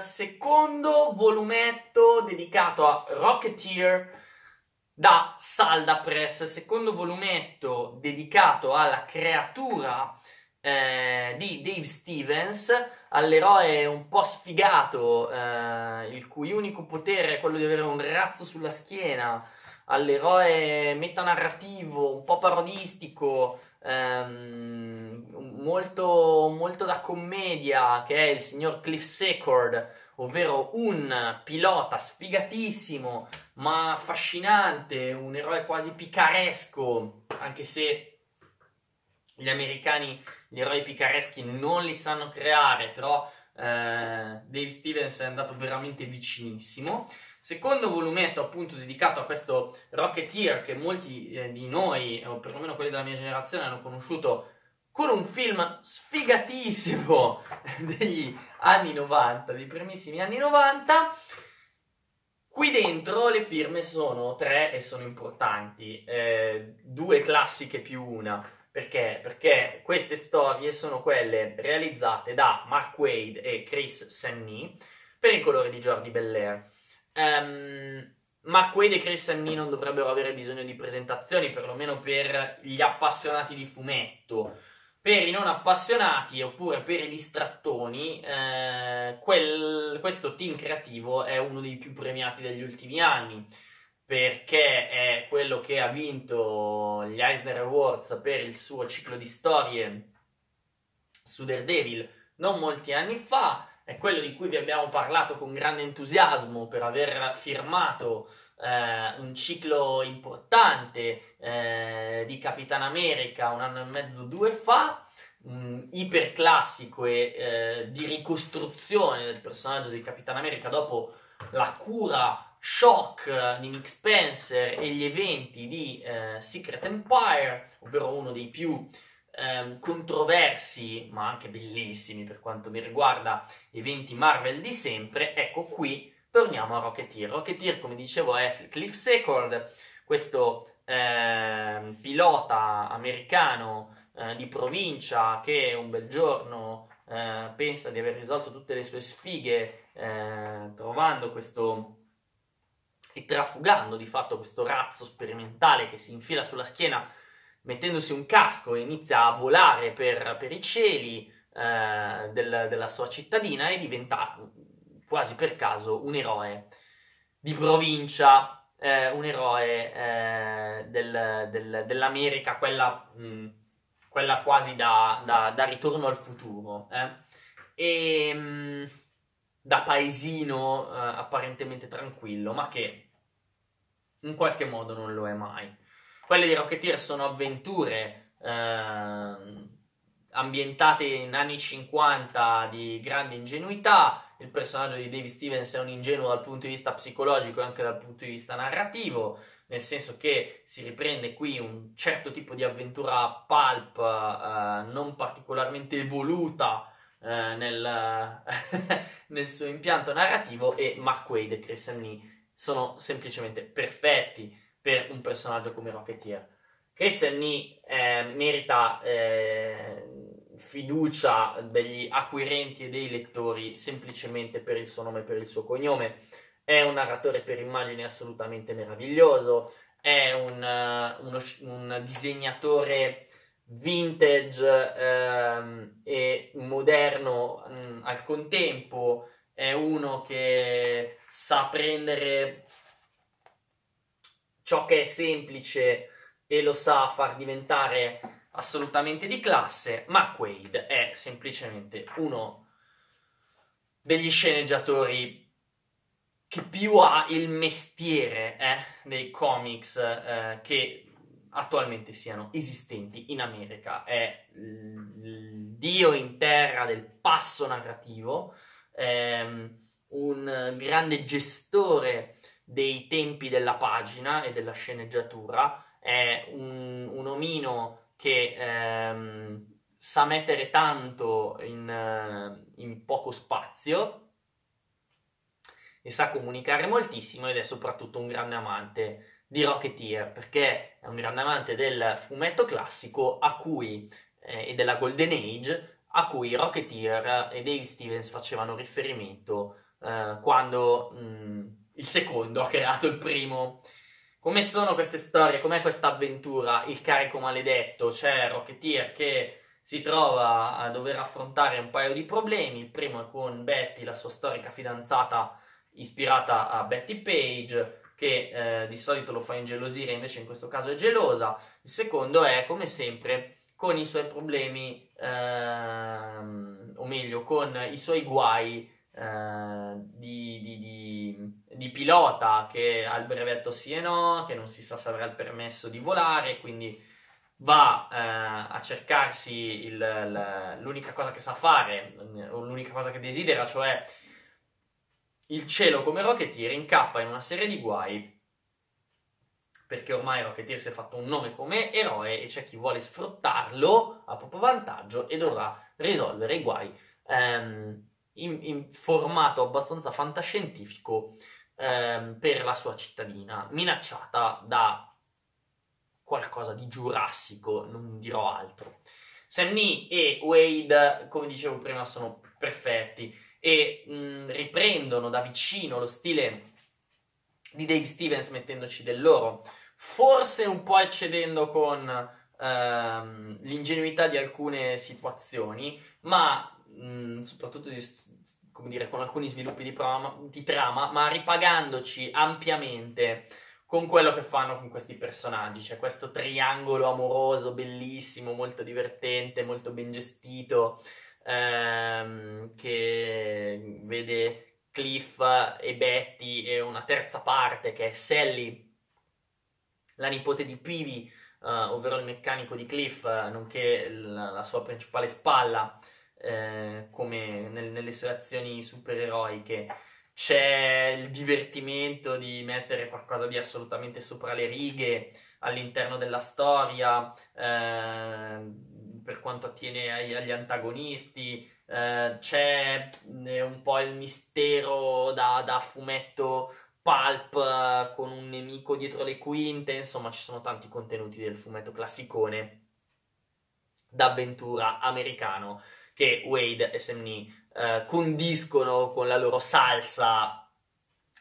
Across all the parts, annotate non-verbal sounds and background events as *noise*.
secondo volumetto dedicato a Rocketeer da Salda Press, secondo volumetto dedicato alla creatura eh, di Dave Stevens, all'eroe un po' sfigato, eh, il cui unico potere è quello di avere un razzo sulla schiena, all'eroe metanarrativo, un po' parodistico, ehm, molto, molto da commedia, che è il signor Cliff Secord, ovvero un pilota sfigatissimo ma affascinante, un eroe quasi picaresco, anche se gli americani gli eroi picareschi non li sanno creare, però eh, Dave Stevens è andato veramente vicinissimo. Secondo volumetto appunto dedicato a questo Rocketeer che molti eh, di noi, o perlomeno quelli della mia generazione, hanno conosciuto con un film sfigatissimo *laughs* degli anni 90, dei primissimi anni 90. Qui dentro le firme sono tre e sono importanti, eh, due classiche più una. Perché? Perché queste storie sono quelle realizzate da Mark Wade e Chris Sanny per il colore di Jordi Belair. Um, Mark Wade e Chris Sanny non dovrebbero avere bisogno di presentazioni, perlomeno per gli appassionati di fumetto. Per i non appassionati oppure per i distrattoni, eh, quel, questo team creativo è uno dei più premiati degli ultimi anni perché è quello che ha vinto gli Eisner Awards per il suo ciclo di storie su Daredevil non molti anni fa, è quello di cui vi abbiamo parlato con grande entusiasmo per aver firmato eh, un ciclo importante eh, di Capitan America un anno e mezzo, due fa, mh, iperclassico e eh, di ricostruzione del personaggio di Capitan America dopo la cura shock di Nick Spencer e gli eventi di eh, Secret Empire, ovvero uno dei più eh, controversi, ma anche bellissimi per quanto mi riguarda, eventi Marvel di sempre, ecco qui torniamo a Rocketeer. Rocketeer, come dicevo, è Cliff Secord, questo eh, pilota americano eh, di provincia che un bel giorno eh, pensa di aver risolto tutte le sue sfighe eh, trovando questo e trafugando di fatto questo razzo sperimentale che si infila sulla schiena mettendosi un casco inizia a volare per, per i cieli eh, del, della sua cittadina e diventa quasi per caso un eroe di provincia, eh, un eroe eh, del, del, dell'America, quella, mh, quella quasi da, da, da, ritorno al futuro. E, mh, da paesino eh, apparentemente tranquillo, ma che in qualche modo non lo è mai. Quelle di Rocketeer sono avventure eh, ambientate in anni 50 di grande ingenuità. Il personaggio di David Stevens è un ingenuo dal punto di vista psicologico e anche dal punto di vista narrativo, nel senso che si riprende qui un certo tipo di avventura pulp eh, non particolarmente evoluta eh, nel, *laughs* nel, suo impianto narrativo e Mark Wade e Chris Amney sono semplicemente perfetti per un personaggio come Rocketeer. Chris Amney eh, merita eh, fiducia degli acquirenti e dei lettori semplicemente per il suo nome e per il suo cognome. È un narratore per immagini assolutamente meraviglioso, è un, uh, uno, un disegnatore vintage ehm, e moderno mh, mm, al contempo, è uno che sa prendere ciò che è semplice e lo sa far diventare assolutamente di classe. Mark Wade è semplicemente uno degli sceneggiatori che più ha il mestiere eh, dei comics eh, che attualmente siano esistenti in America. È il dio in terra del passo narrativo, ehm, un grande gestore dei tempi della pagina e della sceneggiatura, è un, un omino che ehm, sa mettere tanto in, in poco spazio e sa comunicare moltissimo ed è soprattutto un grande amante di Rocketeer perché è un grande amante del fumetto classico a cui, eh, e della Golden Age a cui Rocketeer e Dave Stevens facevano riferimento eh, quando mh, mm, il secondo ha creato il primo. Come sono queste storie? Com'è questa avventura? Il carico maledetto? C'è Rocketeer che si trova a dover affrontare un paio di problemi. Il primo è con Betty, la sua storica fidanzata ispirata a Betty Page, che eh, di solito lo fa ingelosire, invece in questo caso è gelosa. Il secondo è, come sempre, con i suoi problemi, ehm, o meglio, con i suoi guai eh, di, di, di, di, pilota che ha il brevetto sì e no, che non si sa se avrà il permesso di volare, quindi va eh, a cercarsi il, il, l'unica cosa che sa fare, o l'unica cosa che desidera, cioè il cielo come Rocketeer, incappa in una serie di guai perché ormai Rocketeer si è fatto un nome come eroe e c'è chi vuole sfruttarlo a proprio vantaggio e dovrà risolvere i guai. Ehm, in, in, formato abbastanza fantascientifico ehm, per la sua cittadina, minacciata da qualcosa di giurassico, non dirò altro. Sam Nee e Wade, come dicevo prima, sono perfetti e mh, riprendono da vicino lo stile di Dave Stevens mettendoci del loro, forse un po' eccedendo con ehm, l'ingenuità di alcune situazioni, ma mh, soprattutto di, dire, con alcuni sviluppi di, prama, di trama, ma ripagandoci ampiamente con quello che fanno con questi personaggi. C'è questo triangolo amoroso bellissimo, molto divertente, molto ben gestito, ehm, che vede Cliff e Betty e una terza parte che è Sally, la nipote di Peavy, uh, ovvero il meccanico di Cliff, nonché la, la sua principale spalla, eh, come nel, nelle sue azioni supereroiche. C'è il divertimento di mettere qualcosa di assolutamente sopra le righe all'interno della storia, eh, per quanto attiene ai, agli antagonisti, eh, c'è eh, un po' il mistero da, da fumetto pulp eh, con un nemico dietro le quinte, insomma ci sono tanti contenuti del fumetto classicone d'avventura americano che Wade e Sam Nee eh, condiscono con la loro salsa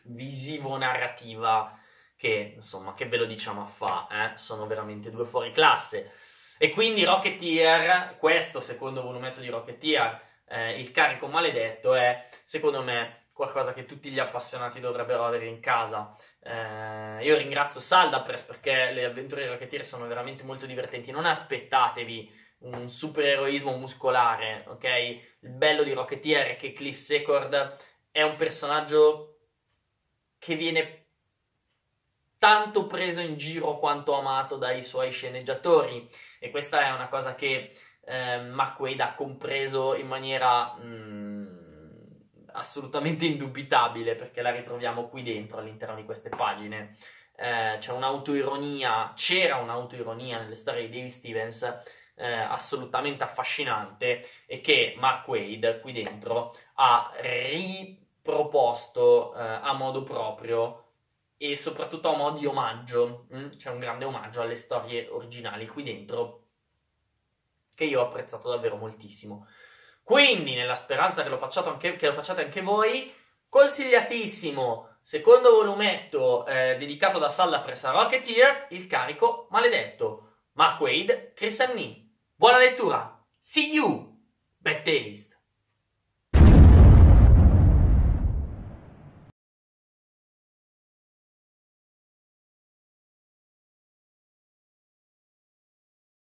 visivo-narrativa che, insomma, che ve lo diciamo a fa, eh? sono veramente due fuori classe. E quindi Rocketeer, questo secondo volumetto di Rocketeer, eh, il carico maledetto, è secondo me qualcosa che tutti gli appassionati dovrebbero avere in casa. Eh, io ringrazio Saldapress perché le avventure di Rocketeer sono veramente molto divertenti. Non aspettatevi un supereroismo muscolare, ok? Il bello di Rocketeer è che Cliff Secord è un personaggio che viene tanto preso in giro quanto amato dai suoi sceneggiatori e questa è una cosa che eh, Mark Wade ha compreso in maniera mh, mm, assolutamente indubitabile perché la ritroviamo qui dentro all'interno di queste pagine eh, c'è un'autoironia c'era un'autoironia nelle storie di David Stevens eh, assolutamente affascinante e che Mark Wade qui dentro ha riproposto eh, a modo proprio e soprattutto a mo' di omaggio. Mm? C'è un grande omaggio alle storie originali qui dentro che io ho apprezzato davvero moltissimo. Quindi, nella speranza che lo anche, che lo facciate anche voi, consigliatissimo secondo volumetto eh, dedicato da Salla Pressa Rocketeer, il carico maledetto. Mark Wade, Chris Amney. Buona lettura! See you! Bad taste!